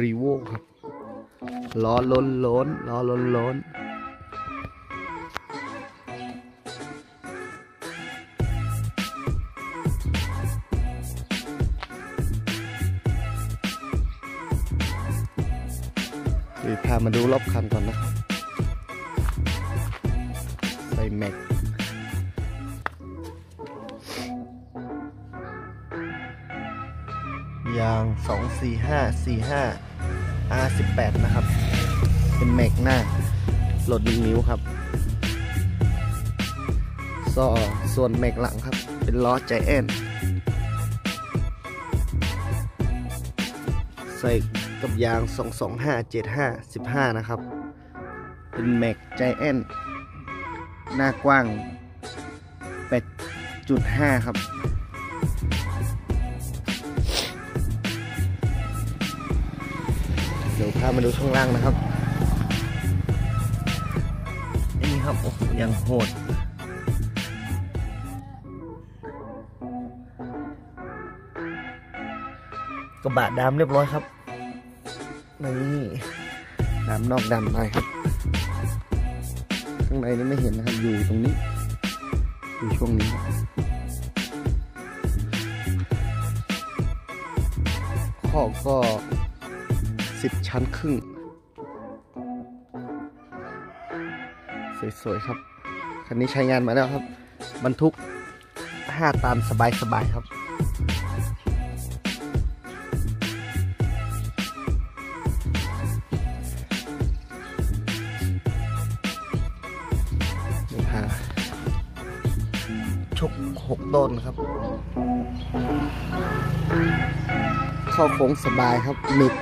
รีโวครับล้อล้นล้นล้อล้นล้นเดี๋ยวพามาดูรอบคันก่อนนะครับ ใส่แม็ก ยางสองสี่ห้าสี่ห้า R 1 8 นะครับ เป็นแม็กหน้าโหลดยิงนิ้วครับซอส่วนแม็กหลังครับ เป็นล้อใจแอนใส่กับยาง 225 75 15 นะครับ เป็นแม็กใจแอนหน้ากว้าง 8.5 ครับ ดี๋ยวพามาดูช่วงล่างนะครับ นี่ครับโอ้โหยังโหดกระบะดำเรียบร้อยครับนี่ดำนอกดำในครับ ข้างในนี่ไม่เห็นนะครับ อยู่ตรงนี้อยู่ช่วงนี้ข้อก็ สิบชั้นครึ่ง สวย ๆ ครับ คันนี้ใช้งานมาแล้วครับ บรรทุก 5 ตันสบาย ๆ ครับนี่พาชกหกต้นครับ เข้าโค้งสบายครับมิด